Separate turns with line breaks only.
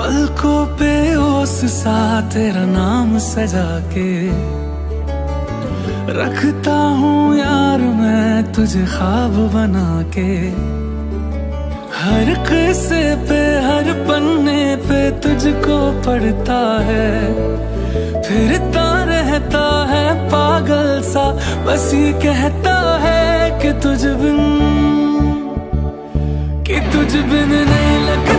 पलकों पे ओस सा तेरा नाम सजा के रखता हूँ यार मैं तुझे ख्वाब बना के। हर किस्से पे, हर पन्ने पे तुझको पढ़ता है। फिरता रहता है पागल सा, बस ये कहता है कि तुझ बिन, कि तुझ बिन नहीं लग